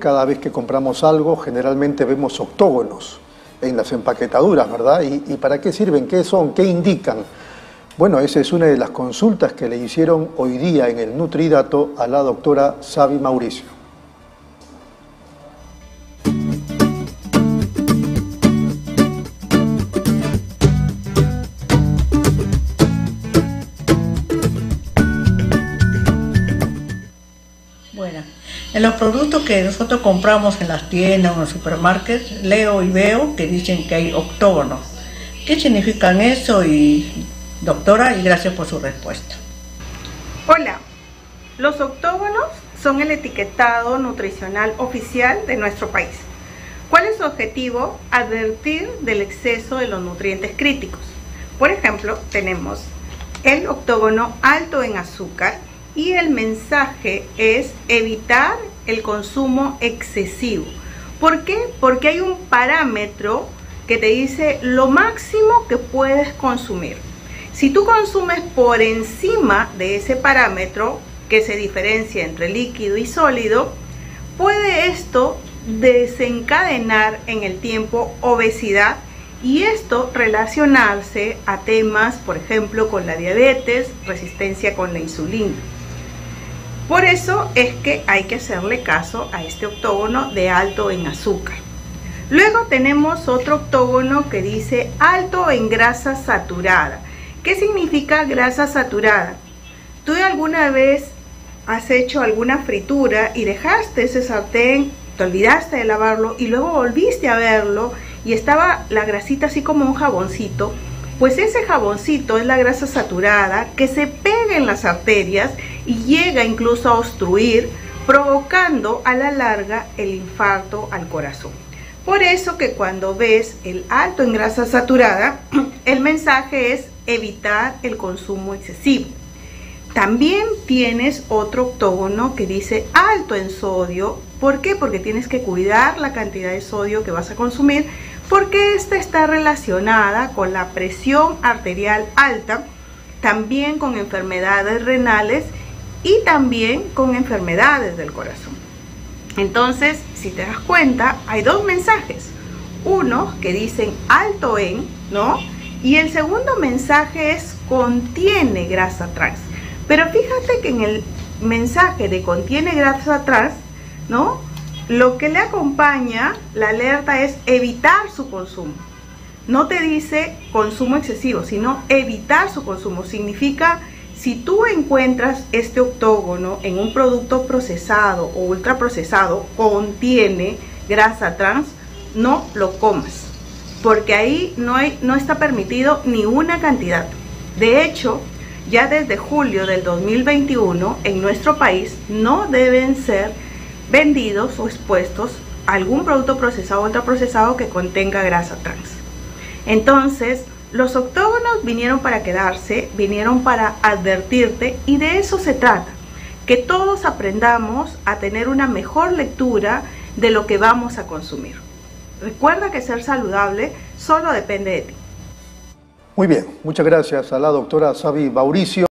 Cada vez que compramos algo, generalmente vemos octógonos en las empaquetaduras, ¿verdad? ¿Y, para qué sirven? ¿Qué son? ¿Qué indican? Bueno, esa es una de las consultas que le hicieron hoy día en el Nutridato a la doctora Sabi Mauricio. En los productos que nosotros compramos en las tiendas o en los supermercados, leo y veo que dicen que hay octógonos. ¿Qué significan eso? Y doctora, y gracias por su respuesta. Hola, los octógonos son el etiquetado nutricional oficial de nuestro país. ¿Cuál es su objetivo? Advertir del exceso de los nutrientes críticos. Por ejemplo, tenemos el octógono alto en azúcar, y el mensaje es evitar el consumo excesivo. ¿Por qué? Porque hay un parámetro que te dice lo máximo que puedes consumir. Si tú consumes por encima de ese parámetro, que se diferencia entre líquido y sólido, puede esto desencadenar en el tiempo obesidad y esto relacionarse a temas, por ejemplo, con la diabetes, resistencia con la insulina. Por eso es que hay que hacerle caso a este octógono de alto en azúcar. Luego tenemos otro octógono que dice alto en grasa saturada. ¿Qué significa grasa saturada? ¿Tú alguna vez has hecho alguna fritura y dejaste ese sartén, te olvidaste de lavarlo y luego volviste a verlo y estaba la grasita así como un jaboncito? Pues ese jaboncito es la grasa saturada que se pega en las arterias y llega incluso a obstruir, provocando a la larga el infarto al corazón. Por eso que cuando ves el alto en grasa saturada, el mensaje es evitar el consumo excesivo. También tienes otro octógono que dice alto en sodio. ¿Por qué? Porque tienes que cuidar la cantidad de sodio que vas a consumir porque esta está relacionada con la presión arterial alta, también con enfermedades renales y también con enfermedades del corazón. Entonces, si te das cuenta, hay dos mensajes. Uno que dicen alto en, ¿no? Y el segundo mensaje es contiene grasa trans. Pero fíjate que en el mensaje de contiene grasa trans, ¿no? Lo que le acompaña la alerta es evitar su consumo. No te dice consumo excesivo, sino evitar su consumo. Significa, si tú encuentras este octógono en un producto procesado o ultraprocesado, contiene grasa trans, no lo comas. Porque ahí no, hay, no está permitido ni una cantidad. De hecho, ya desde julio del 2021 en nuestro país no deben ser vendidos o expuestos algún producto procesado o ultraprocesado que contenga grasa trans. Entonces, los octógonos vinieron para quedarse, vinieron para advertirte y de eso se trata, que todos aprendamos a tener una mejor lectura de lo que vamos a consumir. Recuerda que ser saludable solo depende de ti. Muy bien, muchas gracias a la doctora Sabi Mauricio.